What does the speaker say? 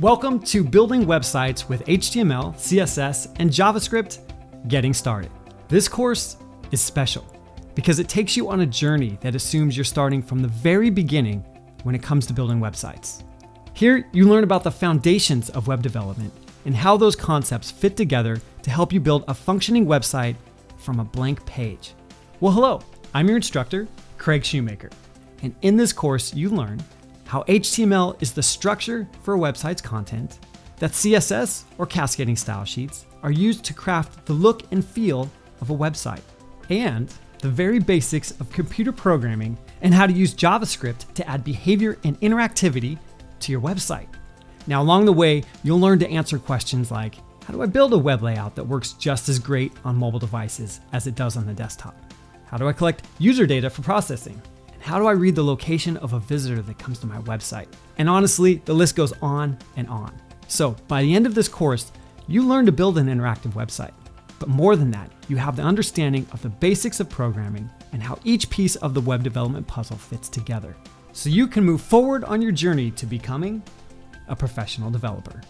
Welcome to Building Websites with HTML, CSS, and JavaScript Getting Started. This course is special because it takes you on a journey that assumes you're starting from the very beginning when it comes to building websites. Here, you learn about the foundations of web development and how those concepts fit together to help you build a functioning website from a blank page. Well, hello, I'm your instructor, Craig Shoemaker. And in this course, you learn how HTML is the structure for a website's content, that CSS or cascading style sheets are used to craft the look and feel of a website, and the very basics of computer programming and how to use JavaScript to add behavior and interactivity to your website. Now, along the way, you'll learn to answer questions like How do I build a web layout that works just as great on mobile devices as it does on the desktop? How do I collect user data for processing? And how do I read the location of a visitor that comes to my website? And honestly, the list goes on and on. So by the end of this course, you learn to build an interactive website. But more than that, you have the understanding of the basics of programming and how each piece of the web development puzzle fits together. So you can move forward on your journey to becoming a professional developer.